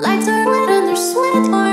Lights are lit and there's sweat